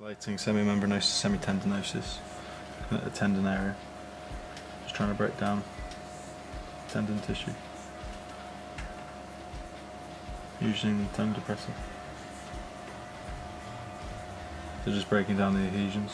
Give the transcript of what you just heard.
Isolating semimembranosus, semitendinosus, looking uh, at the tendon area. Just trying to break down tendon tissue. Using the tongue depressor. So just breaking down the adhesions.